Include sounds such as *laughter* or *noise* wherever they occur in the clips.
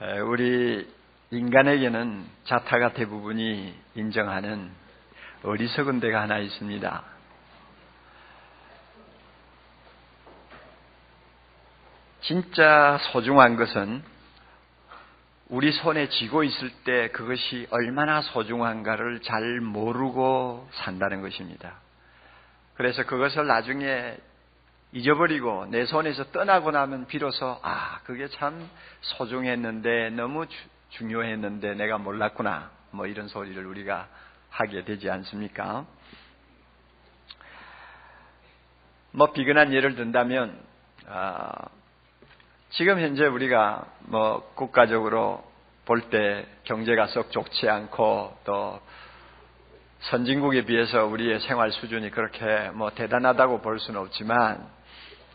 우리 인간에게는 자타가 대부분이 인정하는 어리석은 데가 하나 있습니다. 진짜 소중한 것은 우리 손에 쥐고 있을 때 그것이 얼마나 소중한가를 잘 모르고 산다는 것입니다. 그래서 그것을 나중에 잊어버리고 내 손에서 떠나고 나면 비로소 아 그게 참 소중했는데 너무 주, 중요했는데 내가 몰랐구나 뭐 이런 소리를 우리가 하게 되지 않습니까? 뭐 비근한 예를 든다면 아, 지금 현재 우리가 뭐 국가적으로 볼 때 경제가 썩 좋지 않고 또 선진국에 비해서 우리의 생활 수준이 그렇게 뭐 대단하다고 볼 수는 없지만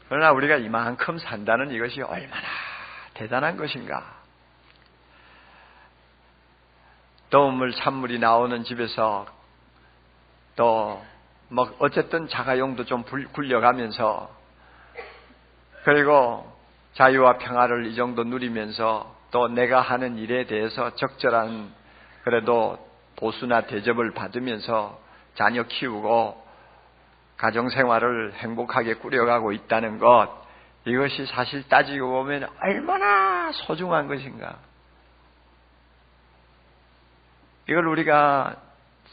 그러나 우리가 이만큼 산다는 이것이 얼마나 대단한 것인가. 도움물 찬물이 나오는 집에서 또 뭐 어쨌든 자가용도 좀 굴려가면서 그리고 자유와 평화를 이 정도 누리면서 또 내가 하는 일에 대해서 적절한 그래도 보수나 대접을 받으면서 자녀 키우고 가정생활을 행복하게 꾸려가고 있다는 것, 이것이 사실 따지고 보면 얼마나 소중한 것인가. 이걸 우리가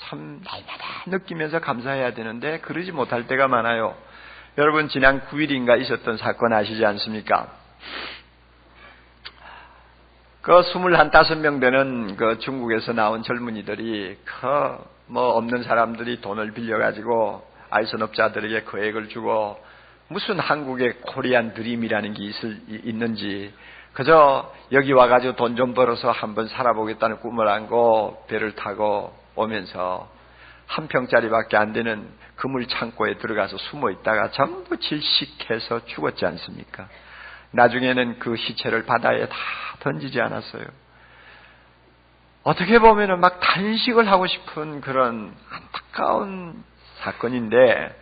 참 날마다 느끼면서 감사해야 되는데 그러지 못할 때가 많아요. 여러분 지난 9일인가 있었던 사건 아시지 않습니까? 그 21, 5명 되는 그 중국에서 나온 젊은이들이 그 뭐 없는 사람들이 돈을 빌려가지고 알선업자들에게 거액을 주고 무슨 한국의 코리안 드림이라는 게 있을, 있는지 그저 여기 와가지고 돈 좀 벌어서 한번 살아보겠다는 꿈을 안고 배를 타고 오면서 한 평짜리밖에 안 되는 그물 창고에 들어가서 숨어 있다가 전부 질식해서 죽었지 않습니까? 나중에는 그 시체를 바다에 다 던지지 않았어요. 어떻게 보면은 막 탄식을 하고 싶은 그런 안타까운 사건인데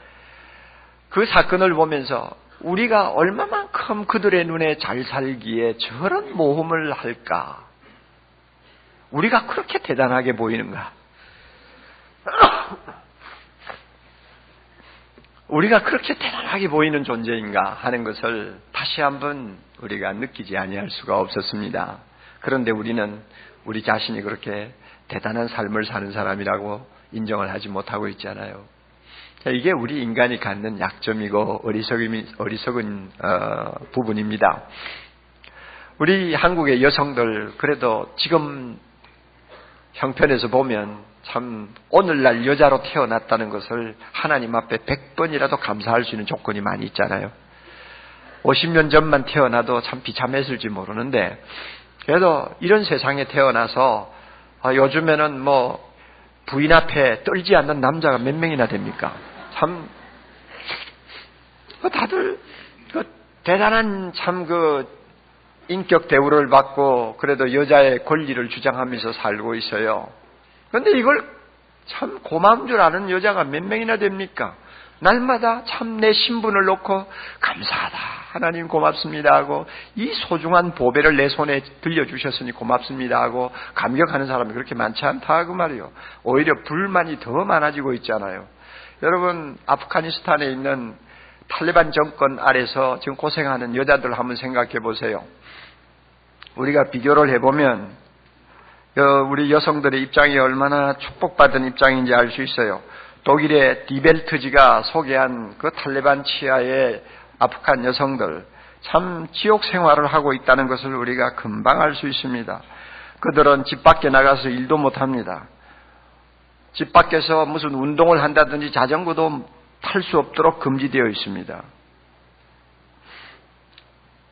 그 사건을 보면서 우리가 얼마만큼 그들의 눈에 잘 살기에 저런 모험을 할까? 우리가 그렇게 대단하게 보이는가? *coughs* 우리가 그렇게 대단하게 보이는 존재인가 하는 것을 다시 한번 우리가 느끼지 아니할 수가 없었습니다. 그런데 우리는 우리 자신이 그렇게 대단한 삶을 사는 사람이라고 인정을 하지 못하고 있잖아요. 이게 우리 인간이 갖는 약점이고 어리석은, 어리석은 어, 부분입니다. 우리 한국의 여성들 그래도 지금 형편에서 보면 참 오늘날 여자로 태어났다는 것을 하나님 앞에 100번이라도 감사할 수 있는 조건이 많이 있잖아요. 50년 전만 태어나도 참 비참했을지 모르는데 그래도 이런 세상에 태어나서 아, 요즘에는 뭐 부인 앞에 떨지 않는 남자가 몇 명이나 됩니까? 참, 그 다들 그 대단한 참 그 인격 대우를 받고 그래도 여자의 권리를 주장하면서 살고 있어요. 그런데 이걸 참 고마운 줄 아는 여자가 몇 명이나 됩니까? 날마다 참 내 신분을 놓고 감사하다. 하나님 고맙습니다 하고 이 소중한 보배를 내 손에 들려주셨으니 고맙습니다 하고 감격하는 사람이 그렇게 많지 않다 그 말이요. 오히려 불만이 더 많아지고 있잖아요. 여러분 아프가니스탄에 있는 탈레반 정권 아래서 지금 고생하는 여자들 한번 생각해 보세요. 우리가 비교를 해보면 우리 여성들의 입장이 얼마나 축복받은 입장인지 알 수 있어요. 독일의 디벨트지가 소개한 그 탈레반 치하의 아프간 여성들 참 지옥 생활을 하고 있다는 것을 우리가 금방 알 수 있습니다. 그들은 집 밖에 나가서 일도 못 합니다. 집 밖에서 무슨 운동을 한다든지 자전거도 탈 수 없도록 금지되어 있습니다.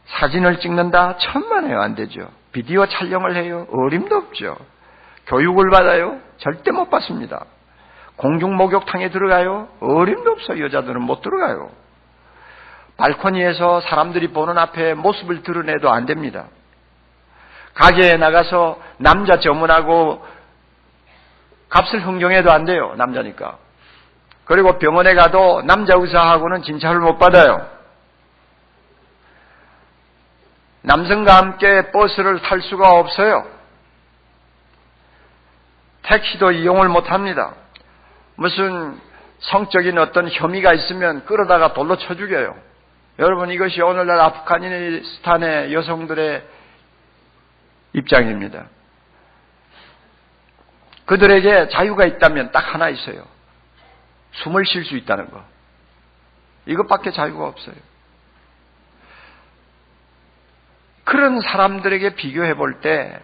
사진을 찍는다? 천만에요. 안 되죠. 비디오 촬영을 해요? 어림도 없죠. 교육을 받아요? 절대 못 받습니다. 공중 목욕탕에 들어가요? 어림도 없어. 여자들은 못 들어가요. 발코니에서 사람들이 보는 앞에 모습을 드러내도 안 됩니다. 가게에 나가서 남자 점원하고 값을 흥정해도 안 돼요. 남자니까. 그리고 병원에 가도 남자 의사하고는 진찰을 못 받아요. 남성과 함께 버스를 탈 수가 없어요. 택시도 이용을 못 합니다. 무슨 성적인 어떤 혐의가 있으면 끌어다가 돌로 쳐 죽여요. 여러분 이것이 오늘날 아프가니스탄의 여성들의 입장입니다. 그들에게 자유가 있다면 딱 하나 있어요. 숨을 쉴 수 있다는 거. 이것밖에 자유가 없어요. 그런 사람들에게 비교해 볼 때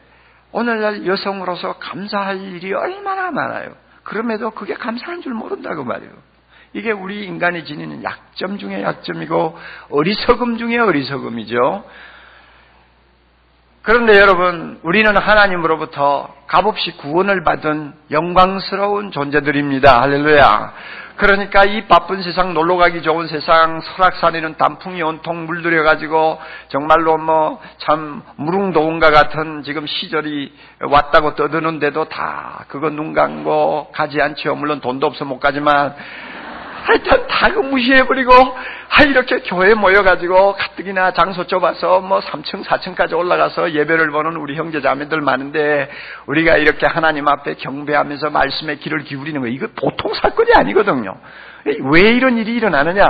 오늘날 여성으로서 감사할 일이 얼마나 많아요. 그럼에도 그게 감사한 줄 모른다고 말이에요. 이게 우리 인간이 지니는 약점 중에 약점이고 어리석음 중에 어리석음이죠. 그런데 여러분, 우리는 하나님으로부터 값없이 구원을 받은 영광스러운 존재들입니다. 할렐루야. 그러니까 이 바쁜 세상, 놀러 가기 좋은 세상, 설악산에는 단풍이 온통 물들여가지고 정말로 뭐 참 무릉도원과 같은 지금 시절이 왔다고 떠드는데도 다 그거 눈 감고 가지 않죠. 물론 돈도 없어 못 가지만 하여튼 다 그 무시해버리고, 하, 이렇게 교회에 모여가지고 가뜩이나 장소 좁아서 뭐 3층, 4층까지 올라가서 예배를 보는 우리 형제 자매들 많은데, 우리가 이렇게 하나님 앞에 경배하면서 말씀의 길을 기울이는 거, 이거 보통 사건이 아니거든요. 왜 이런 일이 일어나느냐?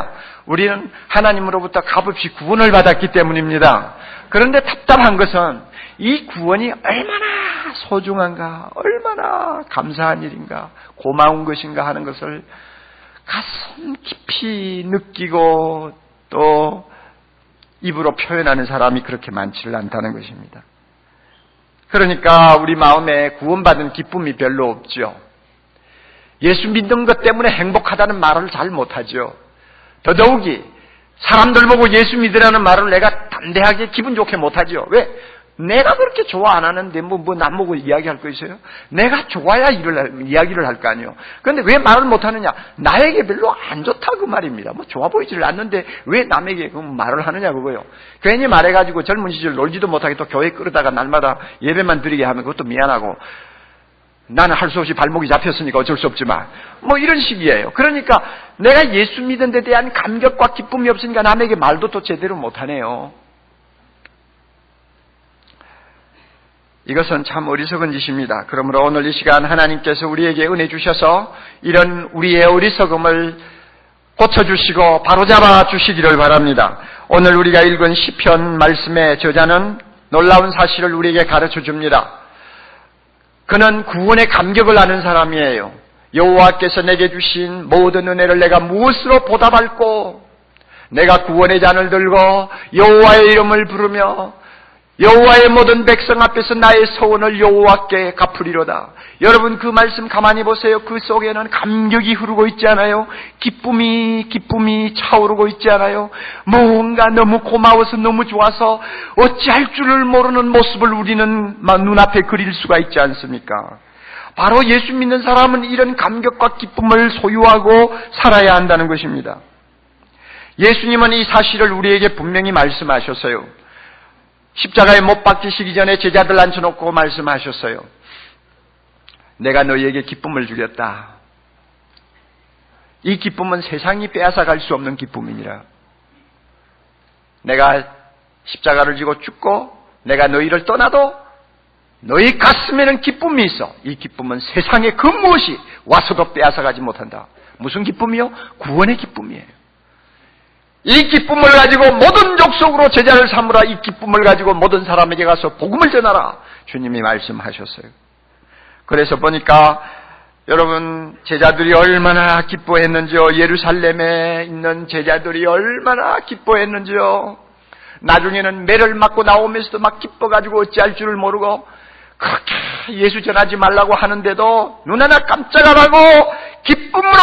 우리는 하나님으로부터 값없이 구원을 받았기 때문입니다. 그런데 답답한 것은 이 구원이 얼마나 소중한가, 얼마나 감사한 일인가, 고마운 것인가 하는 것을 가슴 깊이 느끼고 또 입으로 표현하는 사람이 그렇게 많지를 않다는 것입니다. 그러니까 우리 마음에 구원받은 기쁨이 별로 없죠. 예수 믿는 것 때문에 행복하다는 말을 잘 못하죠. 더더욱이 사람들 보고 예수 믿으라는 말을 내가 담대하게 기분 좋게 못하죠. 왜? 내가 그렇게 좋아 안 하는데 뭐, 뭐, 남보고 이야기할 거 있어요? 내가 좋아야 일을, 이야기를 할 거 아니에요? 그런데 왜 말을 못 하느냐? 나에게 별로 안 좋다 그 말입니다. 뭐 좋아 보이지를 않는데 왜 남에게 그 말을 하느냐 그거요. 괜히 말해가지고 젊은 시절 놀지도 못하게 또 교회 끌어다가 날마다 예배만 드리게 하면 그것도 미안하고 나는 할 수 없이 발목이 잡혔으니까 어쩔 수 없지만 뭐 이런 식이에요. 그러니까 내가 예수 믿은 데 대한 감격과 기쁨이 없으니까 남에게 말도 또 제대로 못하네요. 이것은 참 어리석은 짓입니다. 그러므로 오늘 이 시간 하나님께서 우리에게 은혜 주셔서 이런 우리의 어리석음을 고쳐주시고 바로잡아 주시기를 바랍니다. 오늘 우리가 읽은 시편 말씀의 저자는 놀라운 사실을 우리에게 가르쳐 줍니다. 그는 구원의 감격을 아는 사람이에요. 여호와께서 내게 주신 모든 은혜를 내가 무엇으로 보답할고 내가 구원의 잔을 들고 여호와의 이름을 부르며 여호와의 모든 백성 앞에서 나의 소원을 여호와께 갚으리로다. 여러분 그 말씀 가만히 보세요. 그 속에는 감격이 흐르고 있지 않아요? 기쁨이 기쁨이 차오르고 있지 않아요? 뭔가 너무 고마워서 너무 좋아서 어찌할 줄을 모르는 모습을 우리는 눈앞에 그릴 수가 있지 않습니까? 바로 예수 믿는 사람은 이런 감격과 기쁨을 소유하고 살아야 한다는 것입니다. 예수님은 이 사실을 우리에게 분명히 말씀하셨어요. 십자가에 못 박히시기 전에 제자들 앉혀놓고 말씀하셨어요. 내가 너희에게 기쁨을 주겠다. 이 기쁨은 세상이 빼앗아갈 수 없는 기쁨이니라. 내가 십자가를 지고 죽고 내가 너희를 떠나도 너희 가슴에는 기쁨이 있어. 이 기쁨은 세상의 그 무엇이 와서도 빼앗아가지 못한다. 무슨 기쁨이요? 구원의 기쁨이에요. 이 기쁨을 가지고 모든 족속으로 제자를 삼으라 이 기쁨을 가지고 모든 사람에게 가서 복음을 전하라 주님이 말씀하셨어요. 그래서 보니까 여러분 제자들이 얼마나 기뻐했는지요. 예루살렘에 있는 제자들이 얼마나 기뻐했는지요. 나중에는 매를 맞고 나오면서도 막 기뻐가지고 어찌할 줄을 모르고 그렇게 예수 전하지 말라고 하는데도 눈 하나 깜짝 안 하고 기쁨으로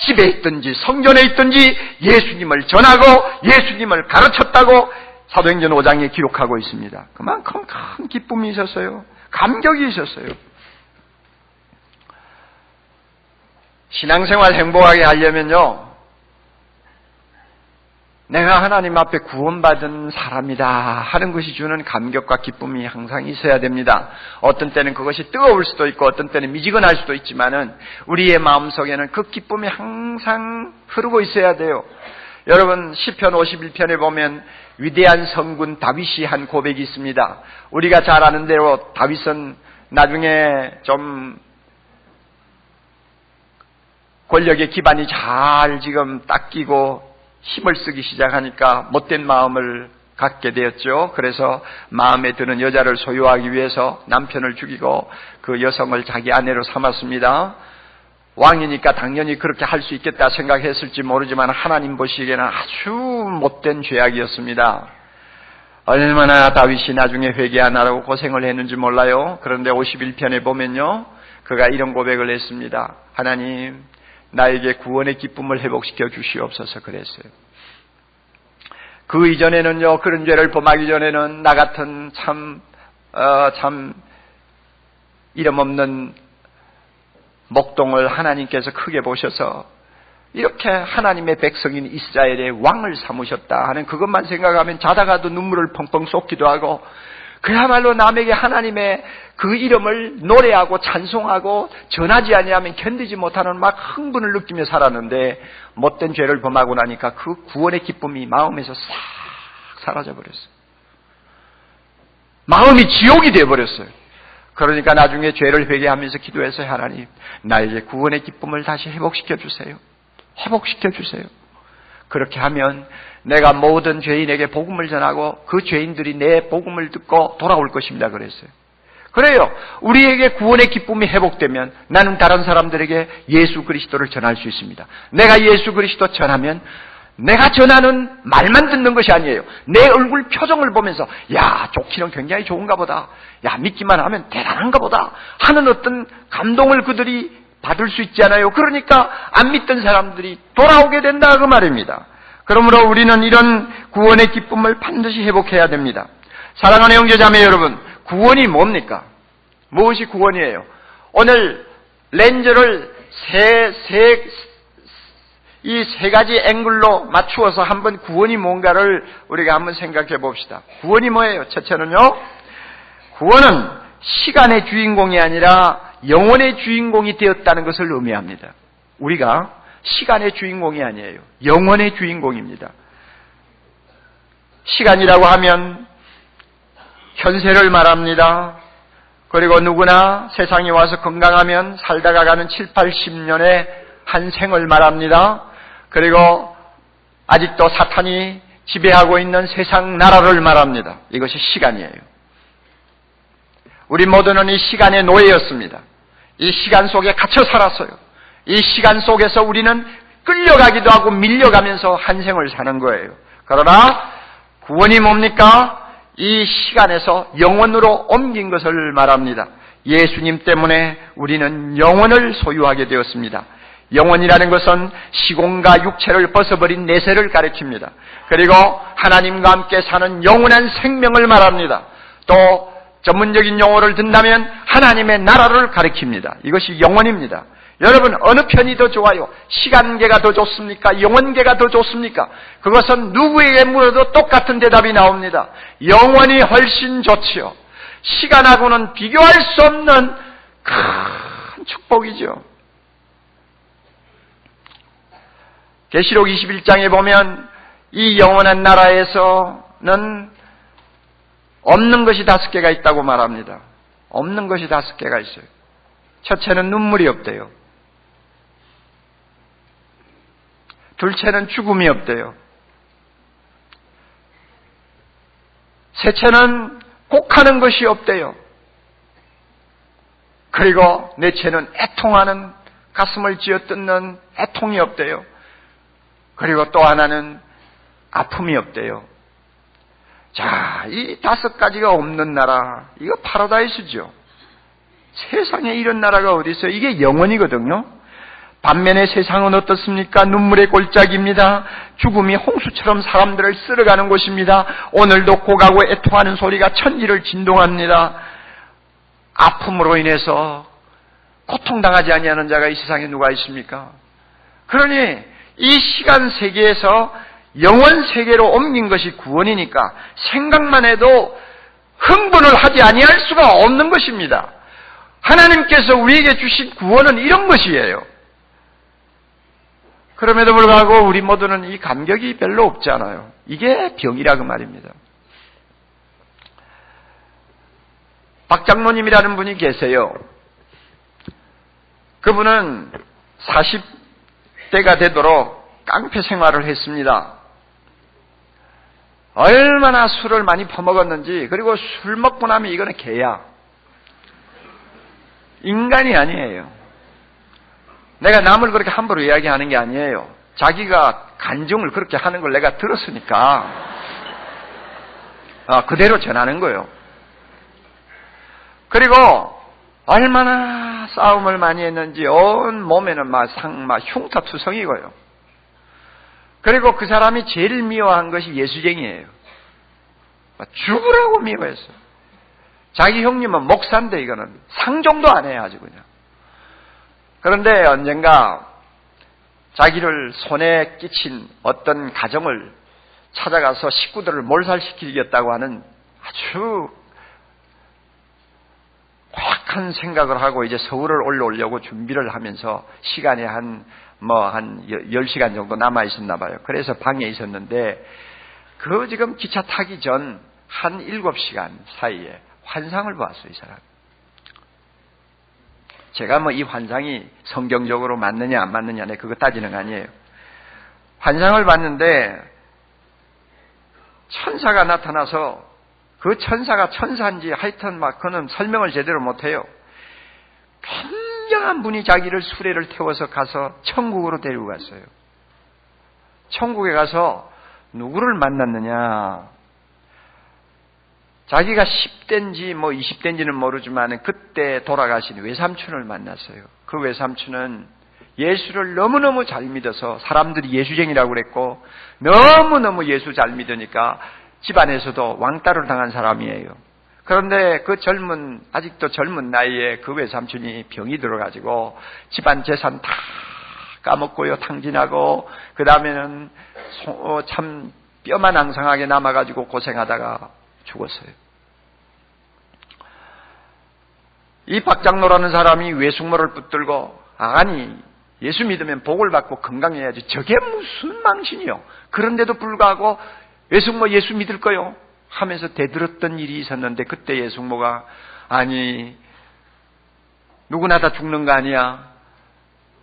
집에 있든지 성전에 있든지 예수님을 전하고 예수님을 가르쳤다고 사도행전 5장에 기록하고 있습니다. 그만큼 큰 기쁨이 있었어요. 감격이 있었어요. 신앙생활 행복하게 하려면요. 내가 하나님 앞에 구원받은 사람이다 하는 것이 주는 감격과 기쁨이 항상 있어야 됩니다. 어떤 때는 그것이 뜨거울 수도 있고 어떤 때는 미지근할 수도 있지만은 우리의 마음속에는 그 기쁨이 항상 흐르고 있어야 돼요. 여러분 시편 51편에 보면 위대한 성군 다윗이 한 고백이 있습니다. 우리가 잘 아는 대로 다윗은 나중에 좀 권력의 기반이 잘 지금 닦이고 힘을 쓰기 시작하니까 못된 마음을 갖게 되었죠. 그래서 마음에 드는 여자를 소유하기 위해서 남편을 죽이고 그 여성을 자기 아내로 삼았습니다. 왕이니까 당연히 그렇게 할 수 있겠다 생각했을지 모르지만 하나님 보시기에는 아주 못된 죄악이었습니다. 얼마나 다윗이 나중에 회개하나라고 고생을 했는지 몰라요. 그런데 51편에 보면요. 그가 이런 고백을 했습니다. 하나님, 나에게 구원의 기쁨을 회복시켜 주시옵소서 그랬어요. 그 이전에는요, 그런 죄를 범하기 전에는 나 같은 참, 어, 참, 이름 없는 목동을 하나님께서 크게 보셔서 이렇게 하나님의 백성인 이스라엘의 왕을 삼으셨다 하는 그것만 생각하면 자다가도 눈물을 펑펑 쏟기도 하고 그야말로 남에게 하나님의 그 이름을 노래하고 찬송하고 전하지 아니하면 견디지 못하는 막 흥분을 느끼며 살았는데 못된 죄를 범하고 나니까 그 구원의 기쁨이 마음에서 싹 사라져 버렸어요. 마음이 지옥이 되어 버렸어요. 그러니까 나중에 죄를 회개하면서 기도해서 하나님 나에게 구원의 기쁨을 다시 회복시켜 주세요. 회복시켜 주세요. 그렇게 하면 내가 모든 죄인에게 복음을 전하고 그 죄인들이 내 복음을 듣고 돌아올 것입니다. 그랬어요. 그래요. 우리에게 구원의 기쁨이 회복되면 나는 다른 사람들에게 예수 그리스도를 전할 수 있습니다. 내가 예수 그리스도 전하면 내가 전하는 말만 듣는 것이 아니에요. 내 얼굴 표정을 보면서 야 좋기는 굉장히 좋은가 보다. 야 믿기만 하면 대단한가 보다 하는 어떤 감동을 그들이 받을 수 있지 않아요. 그러니까 안 믿던 사람들이 돌아오게 된다 그 말입니다. 그러므로 우리는 이런 구원의 기쁨을 반드시 회복해야 됩니다. 사랑하는 형제자매 여러분, 구원이 뭡니까? 무엇이 구원이에요? 오늘 렌즈를 세, 세, 이 세 가지 앵글로 맞추어서 한번 구원이 뭔가를 우리가 한번 생각해 봅시다. 구원이 뭐예요? 첫째는요, 구원은 시간의 주인공이 아니라 영혼의 주인공이 되었다는 것을 의미합니다. 우리가 시간의 주인공이 아니에요. 영혼의 주인공입니다. 시간이라고 하면 현세를 말합니다. 그리고 누구나 세상에 와서 건강하면 살다가 가는 7, 80년의 한 생을 말합니다. 그리고 아직도 사탄이 지배하고 있는 세상 나라를 말합니다. 이것이 시간이에요. 우리 모두는 이 시간의 노예였습니다. 이 시간 속에 갇혀 살았어요. 이 시간 속에서 우리는 끌려가기도 하고 밀려가면서 한 생을 사는 거예요. 그러나 구원이 뭡니까? 이 시간에서 영원으로 옮긴 것을 말합니다. 예수님 때문에 우리는 영원을 소유하게 되었습니다. 영원이라는 것은 시공과 육체를 벗어버린 내세를 가리킵니다. 그리고 하나님과 함께 사는 영원한 생명을 말합니다. 또 전문적인 용어를 든다면 하나님의 나라를 가리킵니다. 이것이 영원입니다. 여러분 어느 편이 더 좋아요? 시간계가 더 좋습니까? 영원계가 더 좋습니까? 그것은 누구에게 물어도 똑같은 대답이 나옵니다. 영원이 훨씬 좋지요. 시간하고는 비교할 수 없는 큰 축복이죠. 계시록 21장에 보면 이 영원한 나라에서는 없는 것이 다섯 개가 있다고 말합니다. 없는 것이 다섯 개가 있어요. 첫째는 눈물이 없대요. 둘째는 죽음이 없대요. 셋째는 곡하는 것이 없대요. 그리고 넷째는 애통하는 가슴을 쥐어 뜯는 애통이 없대요. 그리고 또 하나는 아픔이 없대요. 자, 이 다섯 가지가 없는 나라, 이거 파라다이스죠. 세상에 이런 나라가 어디 있어요? 이게 영원이거든요. 반면에 세상은 어떻습니까? 눈물의 골짜기입니다. 죽음이 홍수처럼 사람들을 쓸어가는 곳입니다. 오늘도 고가고 애통하는 소리가 천지를 진동합니다. 아픔으로 인해서 고통당하지 아니하는 자가 이 세상에 누가 있습니까? 그러니 이 시간 세계에서 영원 세계로 옮긴 것이 구원이니까 생각만 해도 흥분을 하지 아니할 수가 없는 것입니다. 하나님께서 우리에게 주신 구원은 이런 것이에요. 그럼에도 불구하고 우리 모두는 이 감격이 별로 없지 않아요. 이게 병이라 그 말입니다. 박장로님이라는 분이 계세요. 그분은 40대가 되도록 깡패 생활을 했습니다. 얼마나 술을 많이 퍼먹었는지, 그리고 술 먹고 나면 이거는 개야. 인간이 아니에요. 내가 남을 그렇게 함부로 이야기하는 게 아니에요. 자기가 간증을 그렇게 하는 걸 내가 들었으니까, 아, 그대로 전하는 거예요. 그리고 얼마나 싸움을 많이 했는지 온 몸에는 막 상, 막 흉터투성이고요. 그리고 그 사람이 제일 미워한 것이 예수쟁이에요. 죽으라고 미워했어. 자기 형님은 목사인데 이거는 상종도 안 해요 아주 그냥. 그런데 언젠가 자기를 손에 끼친 어떤 가정을 찾아가서 식구들을 몰살시키겠다고 하는 아주 확한 생각을 하고 이제 서울을 올라오려고 준비를 하면서 시간이 한, 뭐, 한 10시간 정도 남아 있었나 봐요. 그래서 방에 있었는데, 그 지금 기차 타기 전 한 7시간 사이에 환상을 보았어요, 이 사람. 제가 뭐 이 환상이 성경적으로 맞느냐 안 맞느냐, 네, 그거 따지는 거 아니에요. 환상을 봤는데, 천사가 나타나서 그 천사가 천사인지 하여튼 막 그는 설명을 제대로 못해요. 굉장한 분이 자기를 수레를 태워서 가서 천국으로 데리고 갔어요. 천국에 가서 누구를 만났느냐? 자기가 10대인지 뭐 20대인지는 모르지만 그때 돌아가신 외삼촌을 만났어요. 그 외삼촌은 예수를 너무너무 잘 믿어서 사람들이 예수쟁이라고 그랬고 너무너무 예수 잘 믿으니까 집안에서도 왕따를 당한 사람이에요. 그런데 그 젊은 아직도 젊은 나이에 그 외삼촌이 병이 들어가지고 집안 재산 다 까먹고요 탕진하고 그 다음에는 어, 참 뼈만 앙상하게 남아가지고 고생하다가 죽었어요. 이 박장로라는 사람이 외숙모를 붙들고 아니 예수 믿으면 복을 받고 건강해야지 저게 무슨 망신이요. 그런데도 불구하고 예숙모 예수 믿을 거요? 하면서 대들었던 일이 있었는데 그때 예숙모가 아니 누구나 다 죽는 거 아니야.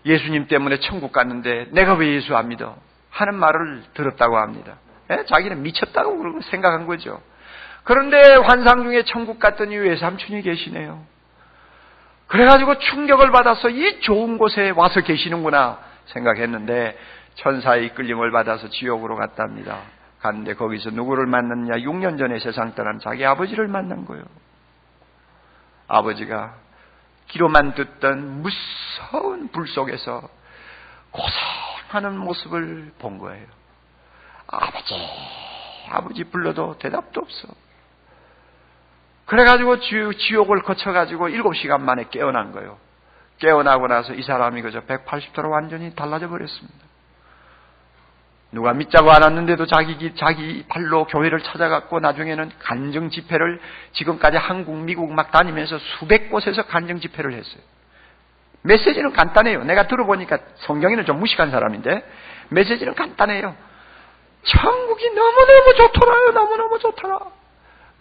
예수님 때문에 천국 갔는데 내가 왜 예수 안 믿어? 하는 말을 들었다고 합니다. 예? 자기는 미쳤다고 생각한 거죠. 그런데 환상 중에 천국 갔더니 외삼촌이 계시네요. 그래가지고 충격을 받아서 이 좋은 곳에 와서 계시는구나 생각했는데 천사의 이끌림을 받아서 지옥으로 갔답니다. 갔는데 거기서 누구를 만났냐? 6년 전에 세상 떠난 자기 아버지를 만난 거예요. 아버지가 귀로만 듣던 무서운 불 속에서 고생하는 모습을 본 거예요. 아버지, 아버지 불러도 대답도 없어. 그래가지고 지옥을 거쳐가지고 7시간 만에 깨어난 거예요. 깨어나고 나서 이 사람이 그저 180도로 완전히 달라져 버렸습니다. 누가 믿자고 안 왔는데도 자기, 자기 발로 교회를 찾아갔고 나중에는 간증 집회를 지금까지 한국, 미국 막 다니면서 수백 곳에서 간증 집회를 했어요. 메시지는 간단해요. 내가 들어보니까 성경에는 좀 무식한 사람인데 메시지는 간단해요. 천국이 너무너무 좋더라요. 너무너무 좋더라.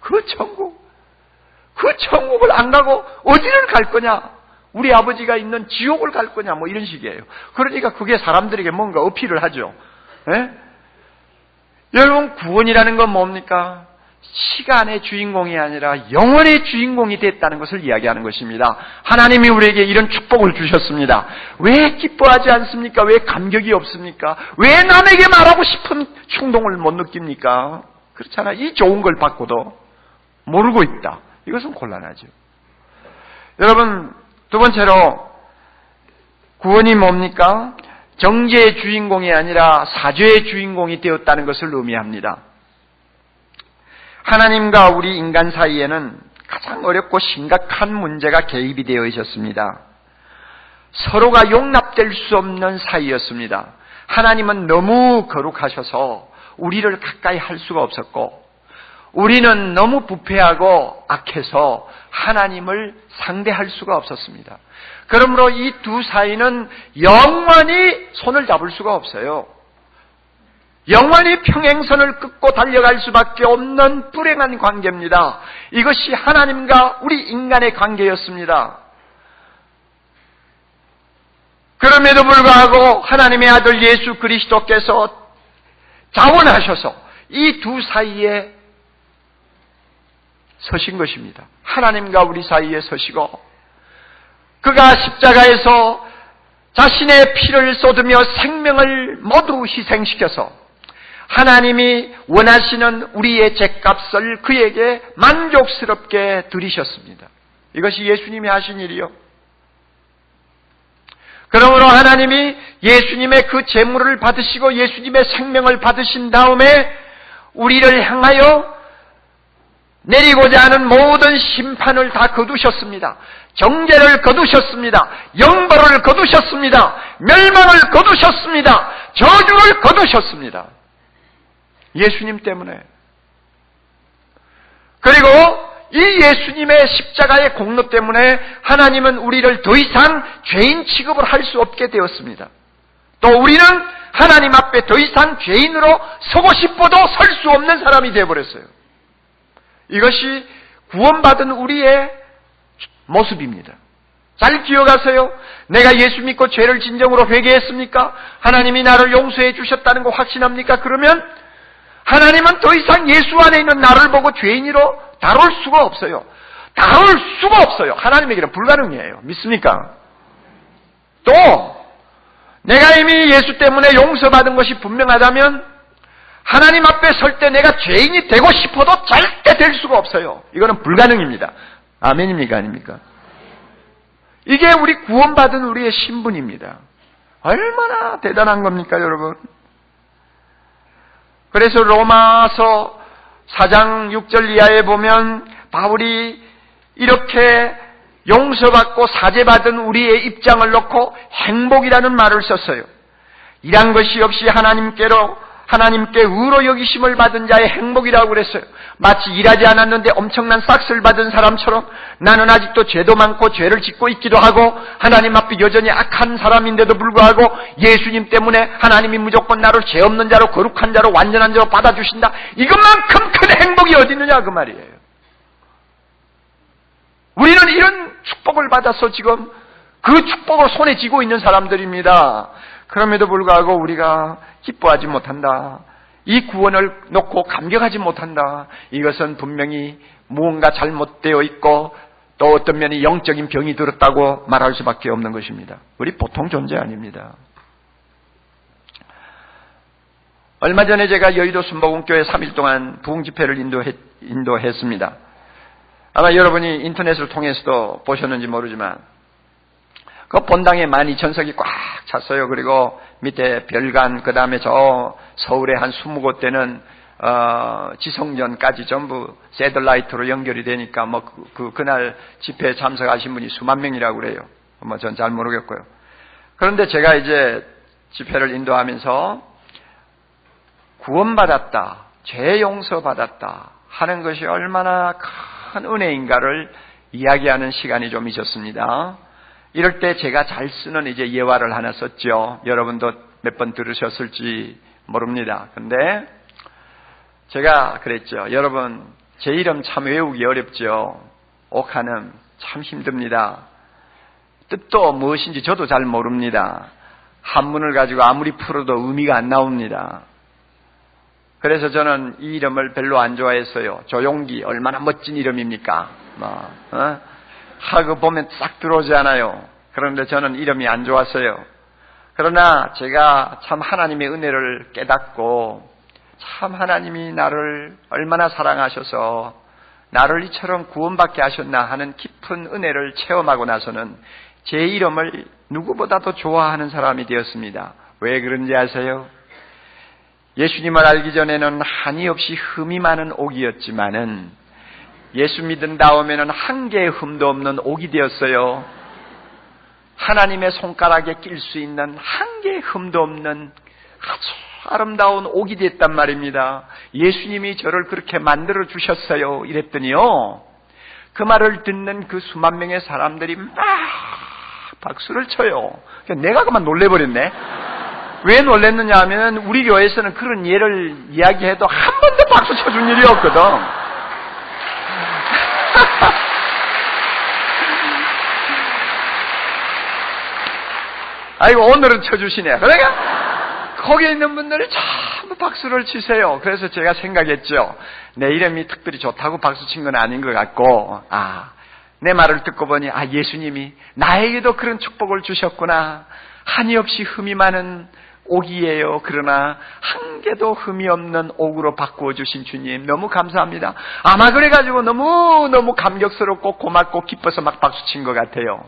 그 천국. 그 천국을 안 가고 어디를 갈 거냐? 우리 아버지가 있는 지옥을 갈 거냐? 뭐 이런 식이에요. 그러니까 그게 사람들에게 뭔가 어필을 하죠. 예? 여러분 구원이라는 건 뭡니까? 시간의 주인공이 아니라 영원의 주인공이 됐다는 것을 이야기하는 것입니다. 하나님이 우리에게 이런 축복을 주셨습니다. 왜 기뻐하지 않습니까? 왜 감격이 없습니까? 왜 남에게 말하고 싶은 충동을 못 느낍니까? 그렇잖아. 이 좋은 걸 받고도 모르고 있다. 이것은 곤란하죠. 여러분, 두 번째로 구원이 뭡니까? 정죄의 주인공이 아니라 사죄의 주인공이 되었다는 것을 의미합니다. 하나님과 우리 인간 사이에는 가장 어렵고 심각한 문제가 개입이 되어 있었습니다. 서로가 용납될 수 없는 사이였습니다. 하나님은 너무 거룩하셔서 우리를 가까이 할 수가 없었고, 우리는 너무 부패하고 악해서 하나님을 상대할 수가 없었습니다. 그러므로 이 두 사이는 영원히 손을 잡을 수가 없어요. 영원히 평행선을 끊고 달려갈 수밖에 없는 불행한 관계입니다. 이것이 하나님과 우리 인간의 관계였습니다. 그럼에도 불구하고 하나님의 아들 예수 그리스도께서 자원하셔서 이 두 사이에 서신 것입니다. 하나님과 우리 사이에 서시고 그가 십자가에서 자신의 피를 쏟으며 생명을 모두 희생시켜서 하나님이 원하시는 우리의 죄값을 그에게 만족스럽게 드리셨습니다. 이것이 예수님이 하신 일이요. 그러므로 하나님이 예수님의 그 재물을 받으시고 예수님의 생명을 받으신 다음에 우리를 향하여 내리고자 하는 모든 심판을 다 거두셨습니다. 정죄를 거두셨습니다. 영벌을 거두셨습니다. 멸망을 거두셨습니다. 저주를 거두셨습니다. 예수님 때문에. 그리고 이 예수님의 십자가의 공로 때문에 하나님은 우리를 더 이상 죄인 취급을 할 수 없게 되었습니다. 또 우리는 하나님 앞에 더 이상 죄인으로 서고 싶어도 설 수 없는 사람이 되어버렸어요. 이것이 구원받은 우리의 모습입니다. 잘 기억하세요. 내가 예수 믿고 죄를 진정으로 회개했습니까? 하나님이 나를 용서해 주셨다는 거 확신합니까? 그러면 하나님은 더 이상 예수 안에 있는 나를 보고 죄인으로 다룰 수가 없어요. 다룰 수가 없어요. 하나님에게는 불가능이에요. 믿습니까? 또 내가 이미 예수 때문에 용서받은 것이 분명하다면 하나님 앞에 설 때 내가 죄인이 되고 싶어도 절대 될 수가 없어요. 이거는 불가능입니다. 아멘입니까? 아닙니까? 이게 우리 구원받은 우리의 신분입니다. 얼마나 대단한 겁니까, 여러분? 그래서 로마서 4장 6절 이하에 보면 바울이 이렇게 용서받고 사죄받은 우리의 입장을 놓고 행복이라는 말을 썼어요. 이란 것이 없이 하나님께로 하나님께 의로 여기심을 받은 자의 행복이라고 그랬어요. 마치 일하지 않았는데 엄청난 싹스를 받은 사람처럼 나는 아직도 죄도 많고 죄를 짓고 있기도 하고 하나님 앞에 여전히 악한 사람인데도 불구하고 예수님 때문에 하나님이 무조건 나를 죄 없는 자로 거룩한 자로 완전한 자로 받아주신다. 이것만큼 큰 행복이 어디 있느냐 그 말이에요. 우리는 이런 축복을 받아서 지금 그 축복을 손에 쥐고 있는 사람들입니다. 그럼에도 불구하고 우리가 기뻐하지 못한다. 이 구원을 놓고 감격하지 못한다. 이것은 분명히 무언가 잘못되어 있고 또 어떤 면이 영적인 병이 들었다고 말할 수밖에 없는 것입니다. 우리 보통 존재 아닙니다. 얼마 전에 제가 여의도 순복음교회 3일 동안 부흥 집회를 인도했, 인도했습니다. 아마 여러분이 인터넷을 통해서도 보셨는지 모르지만 그 본당에 12,000석이 꽉 찼어요. 그리고 밑에 별관, 그 다음에 저 서울에 한 20곳 되는 어, 지성전까지 전부 세들라이트로 연결이 되니까 뭐 그, 그, 그 날 집회에 참석하신 분이 수만 명이라고 그래요. 뭐 전 잘 모르겠고요. 그런데 제가 이제 집회를 인도하면서 구원받았다, 죄 용서받았다 하는 것이 얼마나 큰 은혜인가를 이야기하는 시간이 좀 있었습니다. 이럴 때 제가 잘 쓰는 이제 예화를 하나 썼죠. 여러분도 몇 번 들으셨을지 모릅니다. 근데 제가 그랬죠. 여러분, 제 이름 참 외우기 어렵죠. 옥하는 참 힘듭니다. 뜻도 무엇인지 저도 잘 모릅니다. 한문을 가지고 아무리 풀어도 의미가 안 나옵니다. 그래서 저는 이 이름을 별로 안 좋아했어요. 조용기 얼마나 멋진 이름입니까? 뭐, 어? 하고 보면 싹 들어오지 않아요. 그런데 저는 이름이 안 좋았어요. 그러나 제가 참 하나님의 은혜를 깨닫고 참 하나님이 나를 얼마나 사랑하셔서 나를 이처럼 구원받게 하셨나 하는 깊은 은혜를 체험하고 나서는 제 이름을 누구보다도 좋아하는 사람이 되었습니다. 왜 그런지 아세요? 예수님을 알기 전에는 한이 없이 흠이 많은 옥이었지만은 예수 믿은 다음에는 한 개의 흠도 없는 옥이 되었어요. 하나님의 손가락에 낄 수 있는 한 개의 흠도 없는 아주 아름다운 옥이 됐단 말입니다. 예수님이 저를 그렇게 만들어 주셨어요. 이랬더니요. 그 말을 듣는 그 수만 명의 사람들이 막 박수를 쳐요. 내가 그만 놀래버렸네. 왜 놀랬느냐 하면 우리 교회에서는 그런 예를 이야기해도 한 번도 박수 쳐준 일이 없거든. 아이고 오늘은 쳐주시네. 그러니까 거기에 있는 분들이 전부 박수를 치세요. 그래서 제가 생각했죠. 내 이름이 특별히 좋다고 박수 친 건 아닌 것 같고 아. 내 말을 듣고 보니 아 예수님이 나에게도 그런 축복을 주셨구나. 한이 없이 흠이 많은 옥이에요. 그러나 한 개도 흠이 없는 옥으로 바꾸어 주신 주님 너무 감사합니다. 아마 그래가지고 너무 너무 감격스럽고 고맙고 기뻐서 막 박수 친 것 같아요.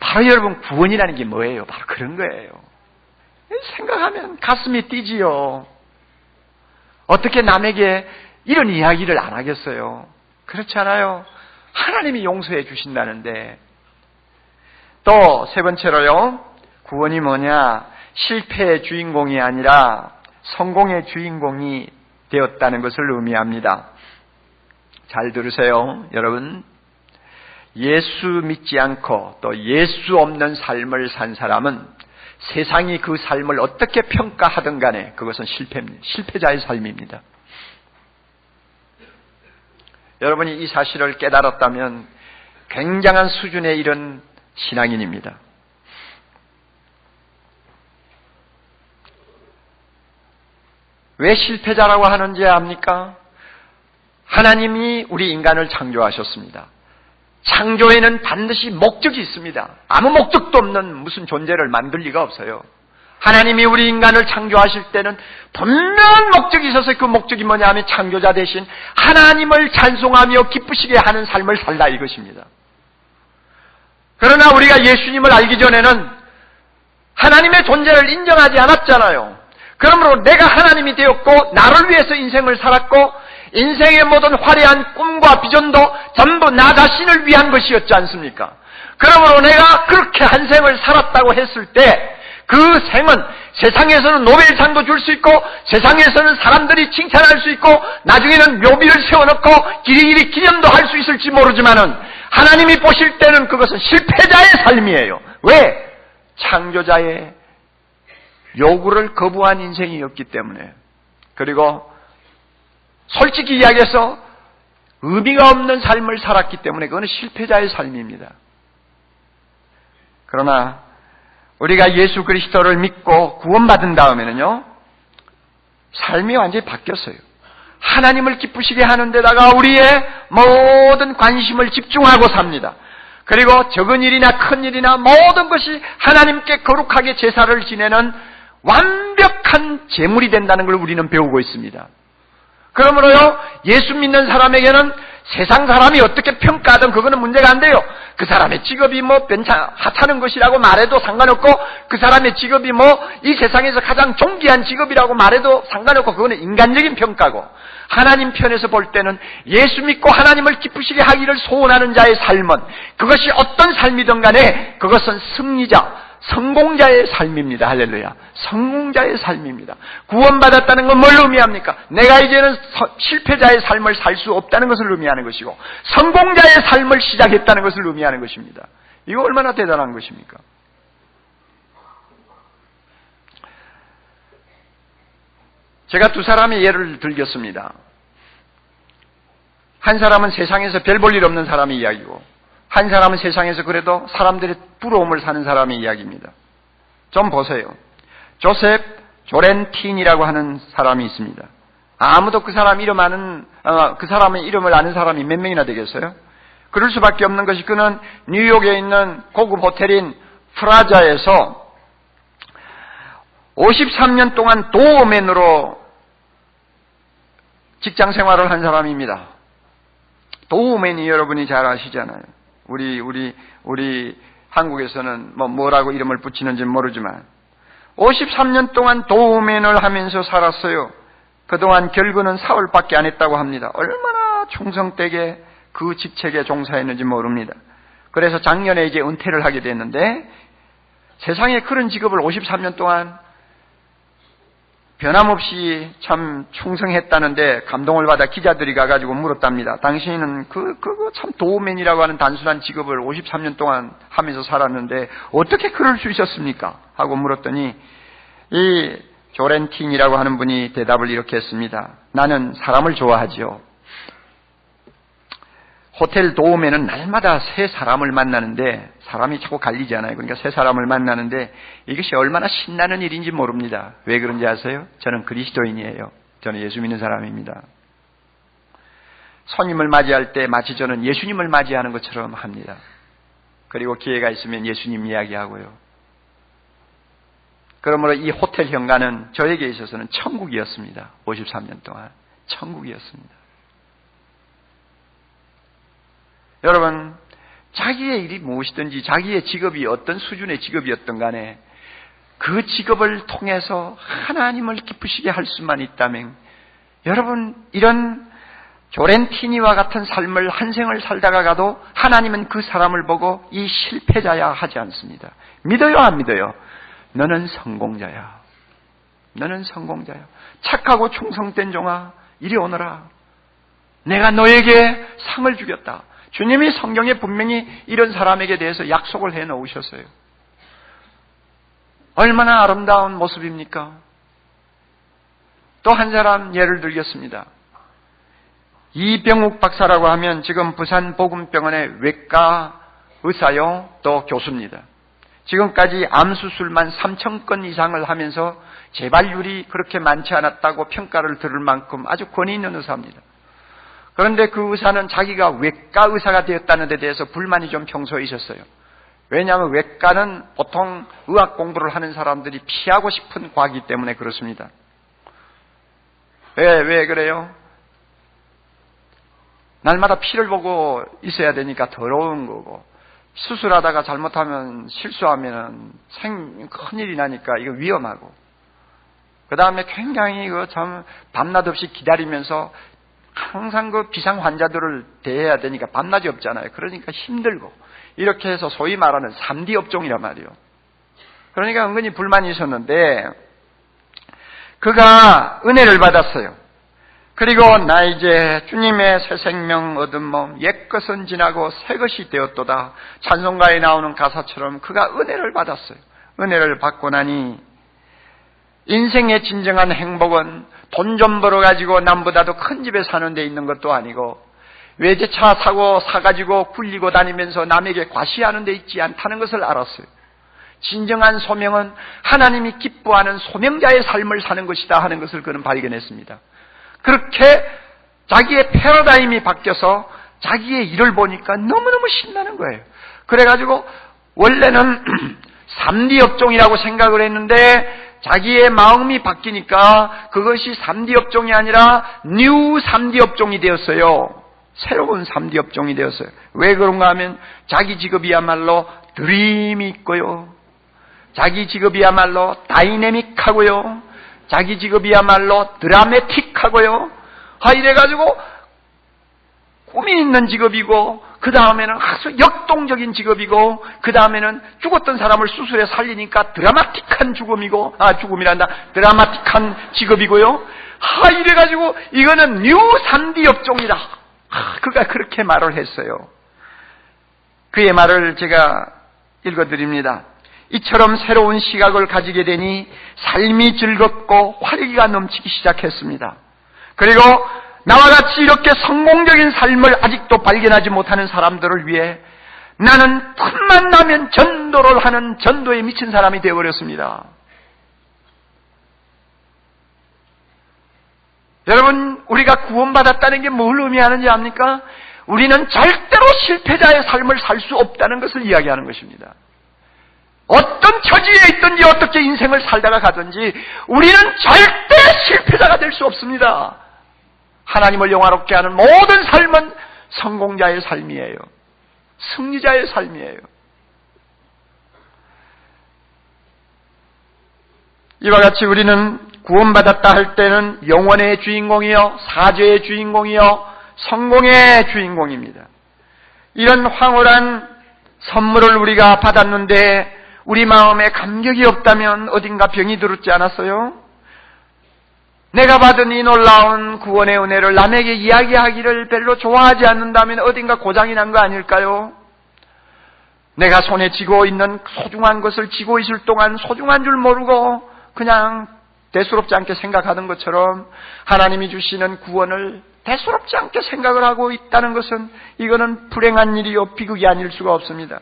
바로 여러분 구원이라는 게 뭐예요? 바로 그런 거예요. 생각하면 가슴이 뛰지요. 어떻게 남에게 이런 이야기를 안 하겠어요? 그렇지 않아요? 하나님이 용서해 주신다는데 또 세 번째로요. 구원이 뭐냐? 실패의 주인공이 아니라 성공의 주인공이 되었다는 것을 의미합니다. 잘 들으세요, 여러분. 예수 믿지 않고 또 예수 없는 삶을 산 사람은 세상이 그 삶을 어떻게 평가하든 간에 그것은 실패입니다. 실패자의 삶입니다. 여러분이 이 사실을 깨달았다면 굉장한 수준의 이런 신앙인입니다. 왜 실패자라고 하는지 압니까? 하나님이 우리 인간을 창조하셨습니다. 창조에는 반드시 목적이 있습니다. 아무 목적도 없는 무슨 존재를 만들 리가 없어요. 하나님이 우리 인간을 창조하실 때는 분명한 목적이 있어서 그 목적이 뭐냐 하면 창조자 대신 하나님을 찬송하며 기쁘시게 하는 삶을 살다 이것입니다. 그러나 우리가 예수님을 알기 전에는 하나님의 존재를 인정하지 않았잖아요. 그러므로 내가 하나님이 되었고 나를 위해서 인생을 살았고 인생의 모든 화려한 꿈과 비전도 전부 나 자신을 위한 것이었지 않습니까? 그러므로 내가 그렇게 한 생을 살았다고 했을 때 그 생은 세상에서는 노벨상도 줄 수 있고 세상에서는 사람들이 칭찬할 수 있고 나중에는 묘비를 세워놓고 길이길이 기념도 할 수 있을지 모르지만은 하나님이 보실 때는 그것은 실패자의 삶이에요. 왜? 창조자의 요구를 거부한 인생이었기 때문에 그리고 솔직히 이야기해서 의미가 없는 삶을 살았기 때문에 그거는 실패자의 삶입니다. 그러나 우리가 예수 그리스도를 믿고 구원받은 다음에는요, 삶이 완전히 바뀌었어요. 하나님을 기쁘시게 하는 데다가 우리의 모든 관심을 집중하고 삽니다. 그리고 적은 일이나 큰 일이나 모든 것이 하나님께 거룩하게 제사를 지내는 완벽한 제물이 된다는 걸 우리는 배우고 있습니다. 그러므로요, 예수 믿는 사람에게는 세상 사람이 어떻게 평가하든 그거는 문제가 안 돼요. 그 사람의 직업이 뭐 괜찮, 하찮은 것이라고 말해도 상관없고, 그 사람의 직업이 뭐 이 세상에서 가장 존귀한 직업이라고 말해도 상관없고, 그거는 인간적인 평가고, 하나님 편에서 볼 때는 예수 믿고 하나님을 기쁘시게 하기를 소원하는 자의 삶은 그것이 어떤 삶이든 간에 그것은 승리자, 성공자의 삶입니다. 할렐루야. 성공자의 삶입니다. 구원받았다는 건 뭘 의미합니까? 내가 이제는 실패자의 삶을 살 수 없다는 것을 의미하는 것이고, 성공자의 삶을 시작했다는 것을 의미하는 것입니다. 이거 얼마나 대단한 것입니까? 제가 두 사람의 예를 들겠습니다. 한 사람은 세상에서 별 볼 일 없는 사람의 이야기고, 한 사람은 세상에서 그래도 사람들의 부러움을 사는 사람의 이야기입니다. 좀 보세요. 조셉 조렌틴이라고 하는 사람이 있습니다. 아무도 그 사람 이름 아는, 어, 그 사람의 이름을 아는 사람이 몇 명이나 되겠어요? 그럴 수밖에 없는 것이 그는 뉴욕에 있는 고급 호텔인 프라자에서 53년 동안 도우맨으로 직장 생활을 한 사람입니다. 도우맨이 여러분이 잘 아시잖아요. 우리, 우리, 우리 한국에서는 뭐 뭐라고 이름을 붙이는지 모르지만 53년 동안 도우맨을 하면서 살았어요. 그동안 결근은 사흘밖에 안 했다고 합니다. 얼마나 충성되게 그 직책에 종사했는지 모릅니다. 그래서 작년에 이제 은퇴를 하게 됐는데 세상에 그런 직업을 53년 동안 변함없이 참 충성했다는데 감동을 받아 기자들이 가가지고 물었답니다. 당신은 그, 그거 참 도우맨이라고 하는 단순한 직업을 53년 동안 하면서 살았는데 어떻게 그럴 수 있었습니까? 하고 물었더니 이 조렌틴이라고 하는 분이 대답을 이렇게 했습니다. 나는 사람을 좋아하지요. 호텔 도움에는 날마다 새 사람을 만나는데 사람이 자꾸 갈리잖아요. 그러니까 새 사람을 만나는데 이것이 얼마나 신나는 일인지 모릅니다. 왜 그런지 아세요? 저는 그리스도인이에요. 저는 예수 믿는 사람입니다. 손님을 맞이할 때 마치 저는 예수님을 맞이하는 것처럼 합니다. 그리고 기회가 있으면 예수님 이야기하고요. 그러므로 이 호텔 현관은 저에게 있어서는 천국이었습니다. 53년 동안. 천국이었습니다. 여러분, 자기의 일이 무엇이든지 자기의 직업이 어떤 수준의 직업이었던 간에 그 직업을 통해서 하나님을 기쁘시게 할 수만 있다면 여러분, 이런 조렌티니와 같은 삶을 한 생을 살다가 가도 하나님은 그 사람을 보고 이 실패자야 하지 않습니다. 믿어요, 안 믿어요? 너는 성공자야. 너는 성공자야. 착하고 충성된 종아, 이리 오너라. 내가 너에게 상을 주겠다. 주님이 성경에 분명히 이런 사람에게 대해서 약속을 해 놓으셨어요. 얼마나 아름다운 모습입니까? 또 한 사람 예를 들겠습니다. 이병욱 박사라고 하면 지금 부산 보금병원의 외과 의사요, 또 교수입니다. 지금까지 암 수술만 3천 건 이상을 하면서 재발률이 그렇게 많지 않았다고 평가를 들을 만큼 아주 권위 있는 의사입니다. 그런데 그 의사는 자기가 외과 의사가 되었다는 데 대해서 불만이 좀 평소에 있었어요. 왜냐하면 외과는 보통 의학 공부를 하는 사람들이 피하고 싶은 과기 때문에 그렇습니다. 왜, 왜 그래요? 날마다 피를 보고 있어야 되니까 더러운 거고, 수술하다가 잘못하면 실수하면 생, 큰일이 나니까 이거 위험하고, 그 다음에 굉장히 그 참 밤낮 없이 기다리면서 항상 그 비상 환자들을 대해야 되니까 밤낮이 없잖아요. 그러니까 힘들고 이렇게 해서 소위 말하는 3D 업종이란 말이에요. 그러니까 은근히 불만이 있었는데 그가 은혜를 받았어요. 그리고 나 이제 주님의 새 생명 얻은 몸 옛것은 지나고 새 것이 되었도다. 찬송가에 나오는 가사처럼 그가 은혜를 받았어요. 은혜를 받고 나니 인생의 진정한 행복은 돈 좀 벌어 가지고 남보다도 큰 집에 사는 데 있는 것도 아니고 외제차 사고 사가지고 굴리고 다니면서 남에게 과시하는 데 있지 않다는 것을 알았어요. 진정한 소명은 하나님이 기뻐하는 소명자의 삶을 사는 것이다 하는 것을 그는 발견했습니다. 그렇게 자기의 패러다임이 바뀌어서 자기의 일을 보니까 너무너무 신나는 거예요. 그래가지고 원래는 *clears throat* 3D 업종이라고 생각을 했는데 자기의 마음이 바뀌니까 그것이 3D 업종이 아니라 new 3D 업종이 되었어요. 새로운 3D 업종이 되었어요. 왜 그런가 하면 자기 직업이야말로 dream이 있고요. 자기 직업이야말로 다이내믹하고요. 자기 직업이야말로 드라마틱하고요. 아, 이래가지고 꿈이 있는 직업이고 그 다음에는 아주 역동적인 직업이고 그 다음에는 죽었던 사람을 수술해 살리니까 드라마틱한 죽음이고 아 죽음이란다 드라마틱한 직업이고요. 아 이래가지고 이거는 new 3D 업종이다. 아, 그가 그렇게 말을 했어요. 그의 말을 제가 읽어드립니다. 이처럼 새로운 시각을 가지게 되니 삶이 즐겁고 활기가 넘치기 시작했습니다. 그리고 나와 같이 이렇게 성공적인 삶을 아직도 발견하지 못하는 사람들을 위해 나는 틈만 나면 전도를 하는 전도에 미친 사람이 되어버렸습니다. 여러분, 우리가 구원받았다는 게 뭘 의미하는지 압니까? 우리는 절대로 실패자의 삶을 살 수 없다는 것을 이야기하는 것입니다. 어떤 처지에 있든지 어떻게 인생을 살다가 가든지 우리는 절대 실패자가 될 수 없습니다. 하나님을 영화롭게 하는 모든 삶은 성공자의 삶이에요. 승리자의 삶이에요. 이와 같이 우리는 구원받았다 할 때는 영원의 주인공이요, 사죄의 주인공이요, 성공의 주인공입니다. 이런 황홀한 선물을 우리가 받았는데 우리 마음에 감격이 없다면 어딘가 병이 들었지 않았어요? 내가 받은 이 놀라운 구원의 은혜를 남에게 이야기하기를 별로 좋아하지 않는다면 어딘가 고장이 난 거 아닐까요? 내가 손에 쥐고 있는 소중한 것을 쥐고 있을 동안 소중한 줄 모르고 그냥 대수롭지 않게 생각하는 것처럼 하나님이 주시는 구원을 대수롭지 않게 생각을 하고 있다는 것은 이거는 불행한 일이요 비극이 아닐 수가 없습니다.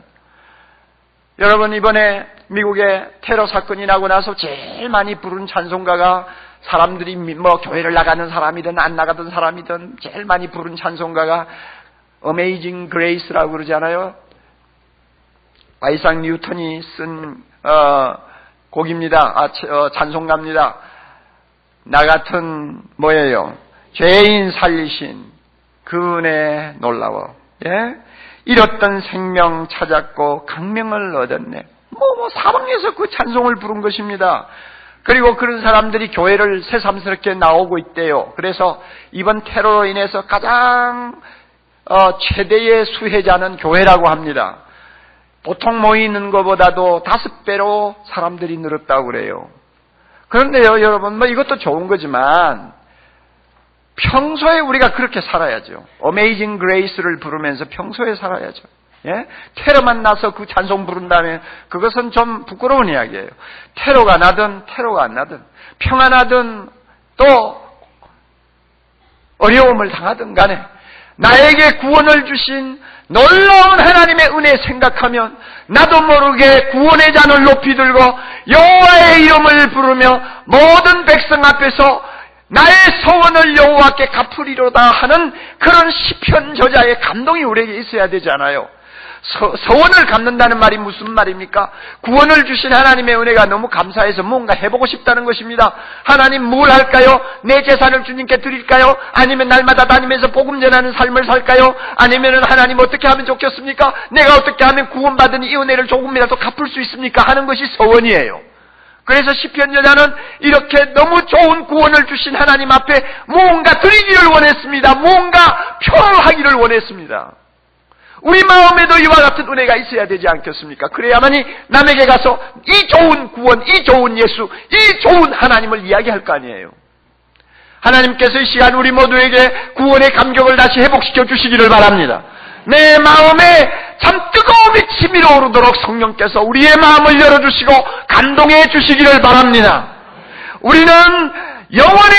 여러분 이번에 미국의 테러 사건이 나고 나서 제일 많이 부른 찬송가가 사람들이 뭐 교회를 나가는 사람이든 안 나가던 사람이든 제일 많이 부른 찬송가가 Amazing Grace라고 그러잖아요. 아이상 뉴턴이 쓴 어, 곡입니다. 아, 어, 찬송가입니다. 나 같은 뭐예요? 죄인 살리신 그 은혜 놀라워. 예? 잃었던 생명 찾았고 강명을 얻었네. 뭐, 뭐, 사방에서 그 찬송을 부른 것입니다. 그리고 그런 사람들이 교회를 새삼스럽게 나오고 있대요. 그래서 이번 테러로 인해서 가장 어, 최대의 수혜자는 교회라고 합니다. 보통 모이는 것보다도 다섯 배로 사람들이 늘었다고 그래요. 그런데요, 여러분, 뭐 이것도 좋은 거지만 평소에 우리가 그렇게 살아야죠. 어메이징 그레이스를 부르면서 평소에 살아야죠. 예? 테러 만 나서 그 찬송 부른 다음에 그것은 좀 부끄러운 이야기예요. 테러가 나든 테러가 안 나든 평안하든 또 어려움을 당하든 간에 나에게 구원을 주신 놀라운 하나님의 은혜 생각하면 나도 모르게 구원의 잔을 높이 들고 여호와의 이름을 부르며 모든 백성 앞에서 나의 소원을 여호와께 갚으리로다 하는 그런 시편 저자의 감동이 우리에게 있어야 되잖아요. 서, 서원을 갚는다는 말이 무슨 말입니까? 구원을 주신 하나님의 은혜가 너무 감사해서 뭔가 해보고 싶다는 것입니다. 하나님 뭘 할까요? 내 재산을 주님께 드릴까요? 아니면 날마다 다니면서 복음 전하는 삶을 살까요? 아니면 하나님 어떻게 하면 좋겠습니까? 내가 어떻게 하면 구원받은 이 은혜를 조금이라도 갚을 수 있습니까? 하는 것이 서원이에요. 그래서 시편 여자는 이렇게 너무 좋은 구원을 주신 하나님 앞에 뭔가 드리기를 원했습니다. 뭔가 표하기를 원했습니다. 우리 마음에도 이와 같은 은혜가 있어야 되지 않겠습니까? 그래야만이 남에게 가서 이 좋은 구원, 이 좋은 예수, 이 좋은 하나님을 이야기할 거 아니에요. 하나님께서 이 시간 우리 모두에게 구원의 감격을 다시 회복시켜 주시기를 바랍니다. 내 마음에 참 뜨거움이 치밀어 오르도록 성령께서 우리의 마음을 열어주시고 감동해 주시기를 바랍니다. 우리는 영원의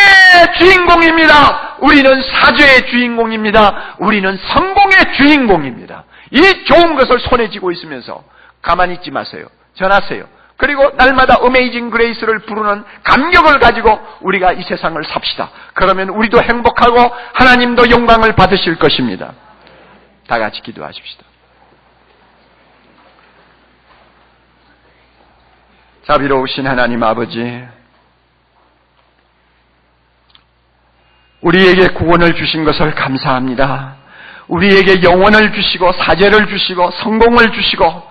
주인공입니다. 우리는 사죄의 주인공입니다. 우리는 성공의 주인공입니다. 이 좋은 것을 손에 쥐고 있으면서 가만히 있지 마세요. 전하세요. 그리고 날마다 어메이징 그레이스를 부르는 감격을 가지고 우리가 이 세상을 삽시다. 그러면 우리도 행복하고 하나님도 영광을 받으실 것입니다. 다 같이 기도하십시다. 자비로우신 하나님 아버지, 우리에게 구원을 주신 것을 감사합니다. 우리에게 영원을 주시고 사죄를 주시고 성공을 주시고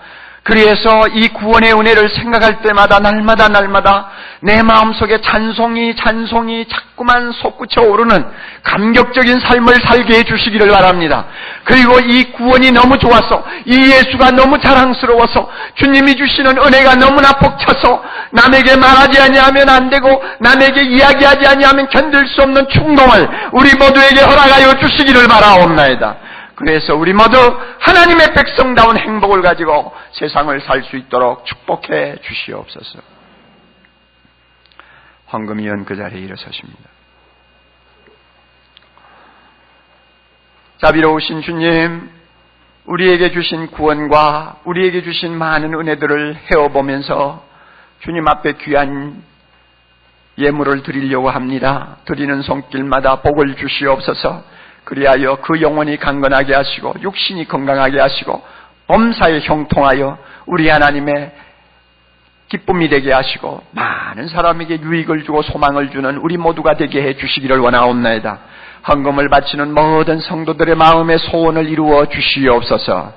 그래서 이 구원의 은혜를 생각할 때마다 날마다 날마다 내 마음속에 찬송이 찬송이 자꾸만 솟구쳐 오르는 감격적인 삶을 살게 해 주시기를 바랍니다. 그리고 이 구원이 너무 좋아서 이 예수가 너무 자랑스러워서 주님이 주시는 은혜가 너무나 벅차서 남에게 말하지 아니하면 안 되고 남에게 이야기하지 아니하면 견딜 수 없는 충동을 우리 모두에게 허락하여 주시기를 바라옵나이다. 그래서 우리 모두 하나님의 백성다운 행복을 가지고 세상을 살 수 있도록 축복해 주시옵소서. 황금이연 그 자리에 일어서십니다. 자비로우신 주님, 우리에게 주신 구원과 우리에게 주신 많은 은혜들을 헤어보면서 주님 앞에 귀한 예물을 드리려고 합니다. 드리는 손길마다 복을 주시옵소서. 그리하여 그 영혼이 강건하게 하시고 육신이 건강하게 하시고 범사에 형통하여 우리 하나님의 기쁨이 되게 하시고 많은 사람에게 유익을 주고 소망을 주는 우리 모두가 되게 해 주시기를 원하옵나이다. 헌금을 바치는 모든 성도들의 마음의 소원을 이루어 주시옵소서.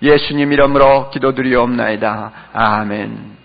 예수님 이름으로 기도드리옵나이다. 아멘.